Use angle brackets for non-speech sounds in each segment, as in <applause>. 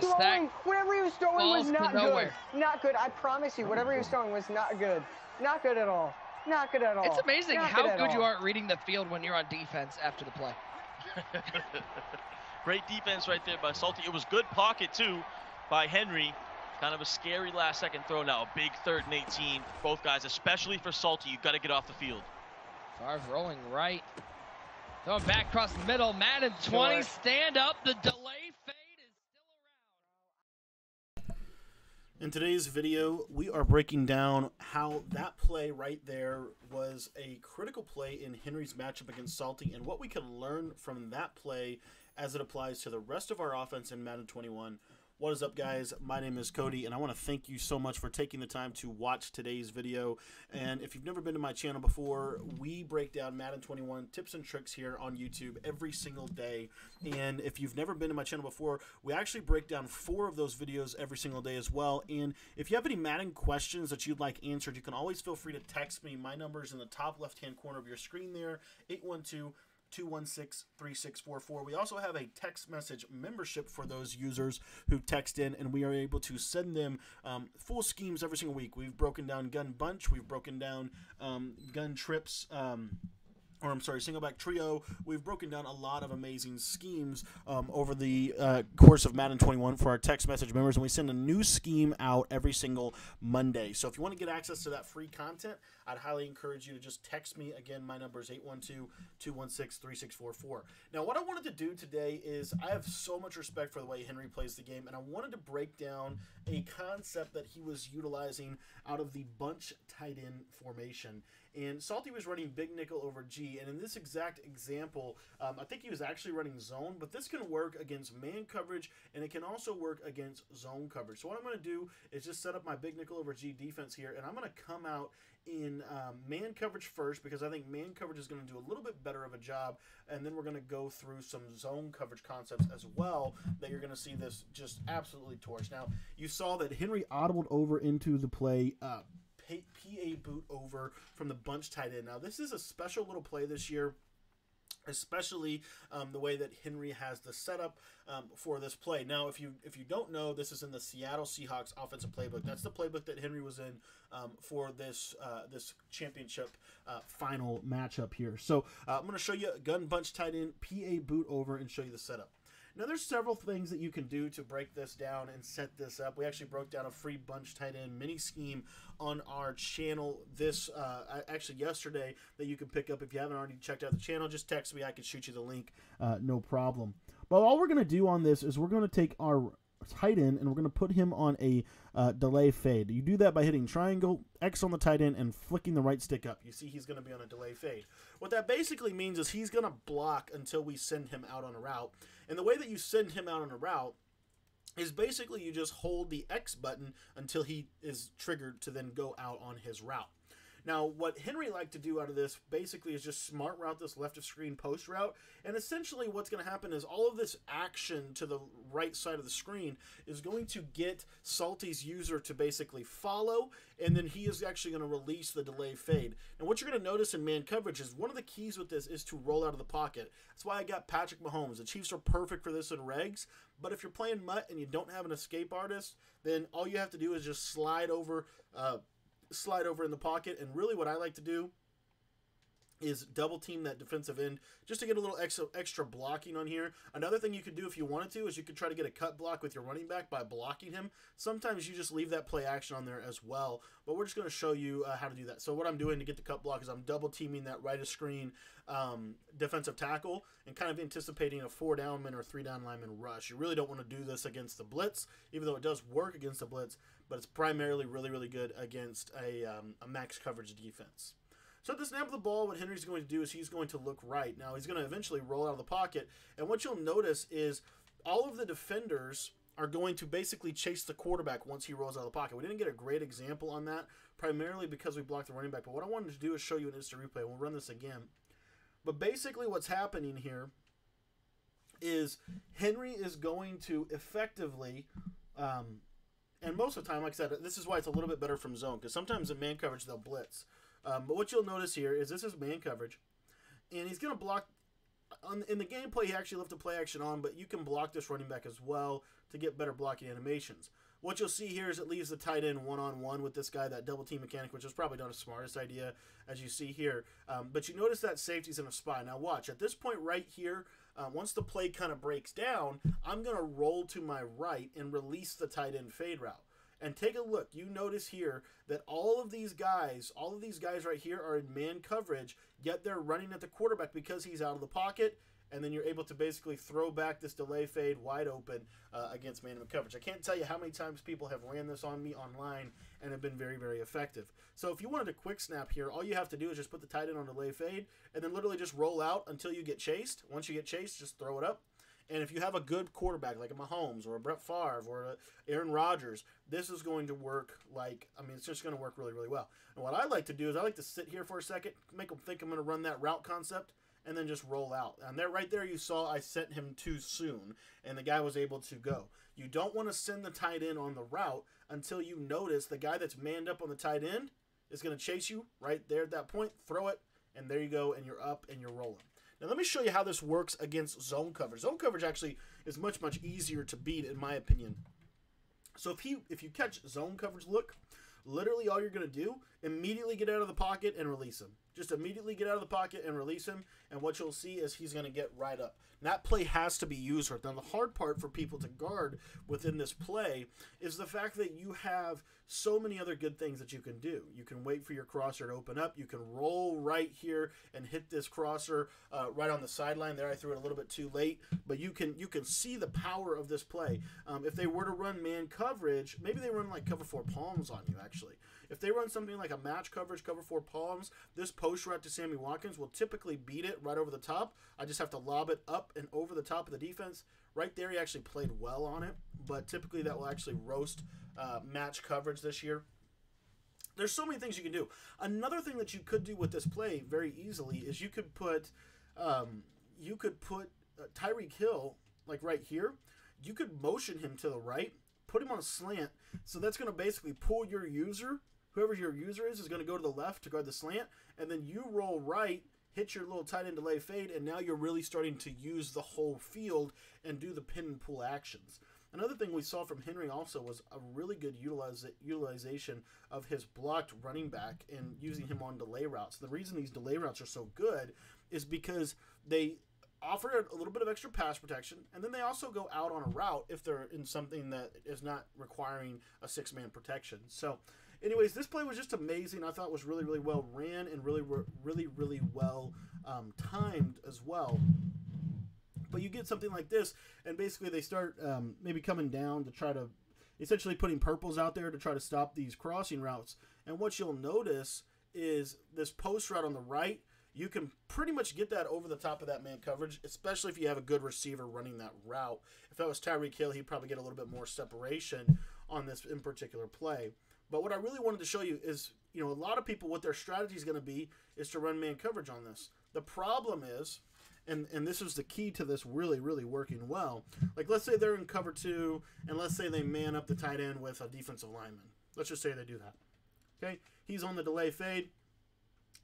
got throwing, stack. whatever he was throwing balls was not good. Not good. I promise you, whatever he was throwing was not good. Not good at all. Not good at all. It's amazing Not how at good you are at reading the field when you're on defense after the play. <laughs> Great defense right there by Salty. It was good pocket too by Henry. Kind of a scary last second throw now. A big third and 18. Both guys, especially for Salty, you've got to get off the field. Favre rolling right. Throwing back across the middle. Madden 20. Short. Stand up. The delay fade is still around. In today's video, we are breaking down how that play right there was a critical play in Henry's matchup against Salty and what we can learn from that play as it applies to the rest of our offense in Madden 21. What is up, guys? My name is Cody, and I want to thank you so much for taking the time to watch today's video. And if you've never been to my channel before, we break down Madden 21 tips and tricks here on YouTube every single day. And if you've never been to my channel before, we actually break down four of those videos every single day as well. And if you have any Madden questions that you'd like answered, you can always feel free to text me. My number is in the top left-hand corner of your screen there, 812- 216-3644. We also have a text message membership for those users who text in, and we are able to send them um, full schemes every single week. We've broken down gun bunch, we've broken down um, gun trips. Um, or I'm sorry, single back trio. We've broken down a lot of amazing schemes um, over the uh, course of Madden 21 for our text message members, and we send a new scheme out every single Monday. So if you want to get access to that free content, I'd highly encourage you to just text me. Again, my number is 812-216-3644. Now, what I wanted to do today is I have so much respect for the way Henry plays the game, and I wanted to break down a concept that he was utilizing out of the bunch tight end formation. And Salty was running big nickel over G, and in this exact example, um, I think he was actually running zone, but this can work against man coverage, and it can also work against zone coverage. So what I'm going to do is just set up my big nickel over G defense here, and I'm going to come out in um, man coverage first because I think man coverage is going to do a little bit better of a job, and then we're going to go through some zone coverage concepts as well that you're going to see this just absolutely torch. Now, you saw that Henry audibled over into the play. Uh, P- PA boot over from the bunch tight end. Now, this is a special little play this year especially um, the way that Henry has the setup um, for this play. Now, if you if you don't know, this is in the Seattle Seahawks offensive playbook. That's the playbook that Henry was in um, for this uh, this championship uh, final matchup here. So uh, I'm going to show you a gun bunch tight end, PA boot over, and show you the setup. Now, there's several things that you can do to break this down and set this up. We actually broke down a free bunch tight end mini scheme on our channel this uh, actually yesterday that you can pick up if you haven't already checked out the channel. Just text me; I can shoot you the link, uh, no problem. But all we're gonna do on this is we're gonna take our tight end and we're gonna put him on a uh, delay fade. You do that by hitting triangle X on the tight end and flicking the right stick up. You see he's gonna be on a delay fade. What that basically means is he's gonna block until we send him out on a route. And the way that you send him out on a route is basically you just hold the X button until he is triggered to then go out on his route. Now, what Henry liked to do out of this basically is just smart route this left of screen post route. And essentially, what's going to happen is all of this action to the right side of the screen is going to get Salty's user to basically follow, and then he is actually going to release the delay fade. And what you're going to notice in man coverage is one of the keys with this is to roll out of the pocket. That's why I got Patrick Mahomes. The Chiefs are perfect for this in regs, but if you're playing MUT and you don't have an escape artist, then all you have to do is just slide over. Uh, slide over in the pocket. And really, what I like to do is double team that defensive end just to get a little extra extra blocking on here. Another thing you could do if you wanted to is you could try to get a cut block with your running back by blocking him. Sometimes you just leave that play action on there as well, but we're just going to show you uh, how to do that. So what I'm doing to get the cut block is I'm double teaming that right of screen um, defensive tackle and kind of anticipating a four down man or three down lineman rush. You really don't want to do this against the blitz, even though it does work against the blitz, but it's primarily really really good against a, um, a max coverage defense. So at the snap of the ball, what Henry's going to do is he's going to look right. Now he's going to eventually roll out of the pocket, and what you'll notice is all of the defenders are going to basically chase the quarterback once he rolls out of the pocket. We didn't get a great example on that, primarily because we blocked the running back. But what I wanted to do is show you an instant replay. We'll run this again. But basically, what's happening here is Henry is going to effectively. Um, and most of the time, like I said, this is why it's a little bit better from zone because sometimes in man coverage they'll blitz. Um, but what you'll notice here is this is man coverage, and he's going to block on, in the gameplay, he actually left the play action on, but you can block this running back as well to get better blocking animations. What you'll see here is it leaves the tight end one on one with this guy, that double team mechanic, which is probably not the smartest idea, as you see here. Um, but you notice that safety's in a spy. Now, watch at this point right here. Uh, once the play kind of breaks down, I'm going to roll to my right and release the tight end fade route. And take a look. You notice here that all of these guys, all of these guys right here are in man coverage, yet they're running at the quarterback because he's out of the pocket and then you're able to basically throw back this delay fade wide open uh, against man coverage. I can't tell you how many times people have ran this on me online and have been very, very effective. So if you wanted a quick snap here, all you have to do is just put the tight end on delay fade and then literally just roll out until you get chased. Once you get chased, just throw it up. And if you have a good quarterback like a Mahomes or a Brett Favre or a Aaron Rodgers, this is going to work like, I mean, it's just going to work really, really well. And what I like to do is I like to sit here for a second, make them think I'm going to run that route concept, and then just roll out. And there, right there, you saw I sent him too soon, and the guy was able to go. You don't want to send the tight end on the route until you notice the guy that's manned up on the tight end is going to chase you right there at that point. Throw it, and there you go, and you're up and you're rolling. Now let me show you how this works against zone coverage. Zone coverage actually is much much easier to beat in my opinion. So if he if you catch zone coverage look, literally all you're going to do immediately get out of the pocket and release him. Just immediately get out of the pocket and release him, and what you'll see is he's going to get right up. And that play has to be used right. Now, the hard part for people to guard within this play is the fact that you have so many other good things that you can do. You can wait for your crosser to open up. You can roll right here and hit this crosser uh, right on the sideline. There, I threw it a little bit too late, but you can you can see the power of this play. Um, if they were to run man coverage, maybe they run like cover four palms on you actually. If they run something like a match coverage, cover four palms, this post route to Sammy Watkins will typically beat it right over the top. I just have to lob it up and over the top of the defense. Right there, he actually played well on it, but typically that will actually roast uh, match coverage this year. There's so many things you can do. Another thing that you could do with this play very easily is you could put um, you could put uh, Tyreek Hill like right here. You could motion him to the right, put him on a slant. So that's going to basically pull your user whoever your user is is going to go to the left to guard the slant, and then you roll right, hit your little tight end delay fade, and now you're really starting to use the whole field and do the pin and pull actions. Another thing we saw from Henry also was a really good utilize, utilization of his blocked running back and using him on delay routes. The reason these delay routes are so good is because they offer a little bit of extra pass protection, and then they also go out on a route if they're in something that is not requiring a six man protection. So anyways, this play was just amazing. I thought was really, really well ran and really, really, really well um, timed as well. But you get something like this, and basically they start um, maybe coming down to try to essentially putting purples out there to try to stop these crossing routes. And what you'll notice is this post route on the right. You can pretty much get that over the top of that man coverage, especially if you have a good receiver running that route. If that was Tyreek Hill, he'd probably get a little bit more separation on this in particular play. But what I really wanted to show you is, you know, a lot of people, what their strategy is going to be is to run man coverage on this. The problem is, and, and this is the key to this really, really working well. Like, let's say they're in cover two, and let's say they man up the tight end with a defensive lineman. Let's just say they do that. Okay? He's on the delay fade.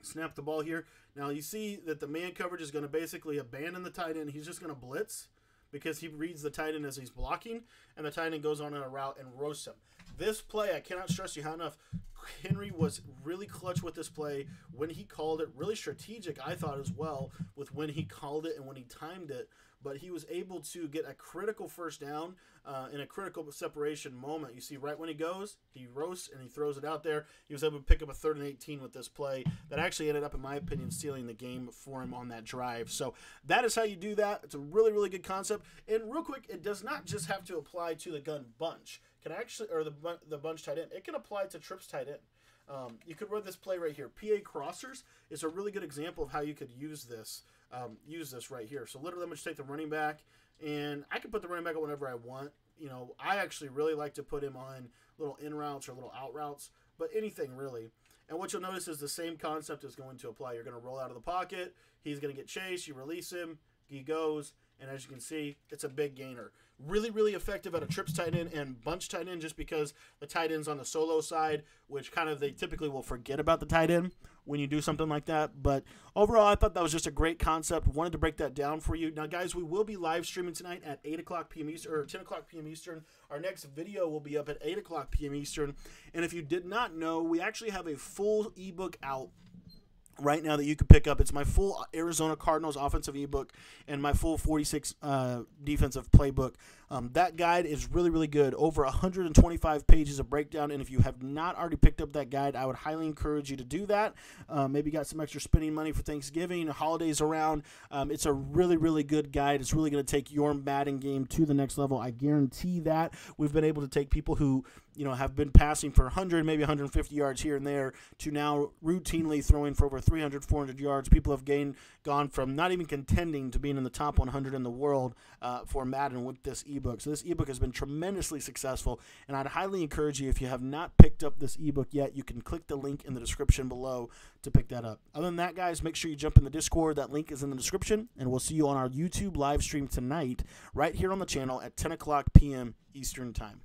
Snap the ball here. Now, you see that the man coverage is going to basically abandon the tight end. He's just going to blitz because he reads the tight end as he's blocking, and the tight end goes on in a route and roasts him. This play, I cannot stress you how enough. Henry was really clutch with this play when he called it. Really strategic, I thought as well, with when he called it and when he timed it. But he was able to get a critical first down uh, in a critical separation moment. You see, right when he goes, he roasts and he throws it out there. He was able to pick up a third and 18 with this play that actually ended up, in my opinion, stealing the game for him on that drive. So that is how you do that. It's a really, really good concept. And real quick, it does not just have to apply to the gun bunch can actually, or the the bunch tight end, it can apply to trips tight end. Um, you could run this play right here. PA crossers is a really good example of how you could use this. Um, use this right here. So literally, I'm going to take the running back, and I can put the running back on whenever I want. You know, I actually really like to put him on little in routes or little out routes, but anything really. And what you'll notice is the same concept is going to apply. You're going to roll out of the pocket. He's going to get chased. You release him. He goes. And as you can see, it's a big gainer. Really, really effective at a trips tight end and bunch tight end just because the tight end's on the solo side, which kind of they typically will forget about the tight end. When you do something like that. But overall, I thought that was just a great concept. Wanted to break that down for you. Now, guys, we will be live streaming tonight at 8 o'clock p.m. Eastern or 10 o'clock p.m. Eastern. Our next video will be up at 8 o'clock p.m. Eastern. And if you did not know, we actually have a full ebook out right now that you can pick up. It's my full Arizona Cardinals offensive ebook and my full 46 uh, defensive playbook. Um, that guide is really, really good. Over 125 pages of breakdown. And if you have not already picked up that guide, I would highly encourage you to do that. Uh, maybe got some extra spending money for Thanksgiving, holidays around. Um, it's a really, really good guide. It's really going to take your Madden game to the next level. I guarantee that. We've been able to take people who you know have been passing for 100 maybe 150 yards here and there to now routinely throwing for over 300 400 yards people have gained gone from not even contending to being in the top 100 in the world uh, for madden with this ebook. So this ebook has been tremendously successful and i'd highly encourage you if you have not picked up this ebook yet you can click the link in the description below to pick that up. Other than that guys make sure you jump in the discord. That link is in the description and we'll see you on our youtube live stream tonight right here on the channel at 10 o'clock p.m eastern time